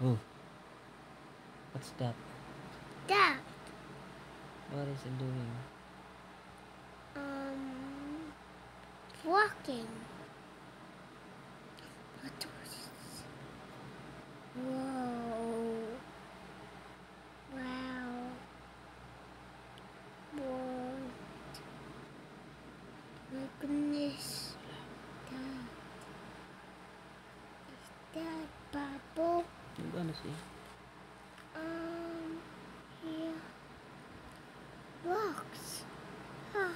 Oh. What's that? Dad. What is it doing? Um, walking. What was it? Whoa. Wow. What? My goodness. Dad. Is that bubble? I'm gonna see. Um, here. Rocks. Ah.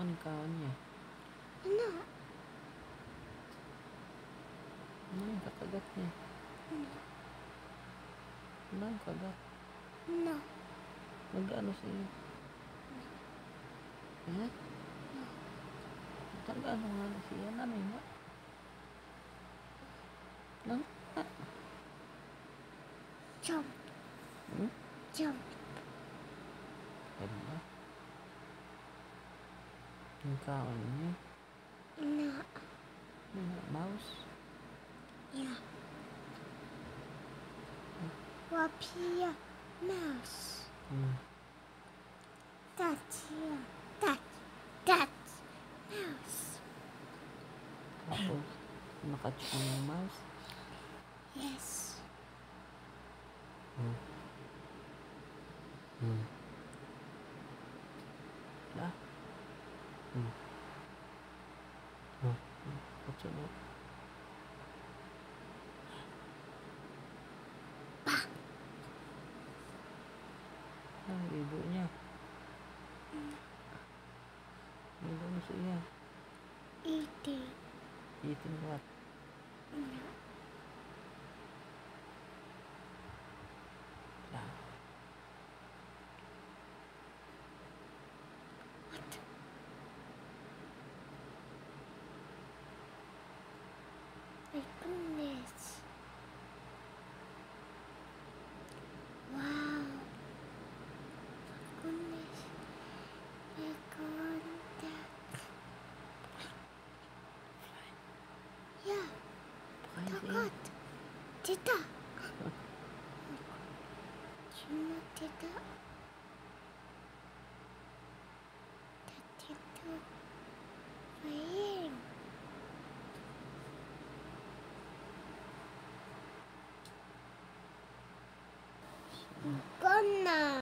Ano niya? Ano? Ano yung kakagat niya? Ano kagat? Ano? Mag-ano 잠깐 동안 기억나는가? 응? 점. 응? 점. 됐나? 누가 왔니? 나. 나 마우스. 야. 와피야 마우스. 응. 다치야. look animals? Yes. Hmm. Hmm. lah Hmm. Hmm. ibunya. Hmm. Ibu maksudnya. Eating. Eating what? What? My goodness. 高っ出た。ってた。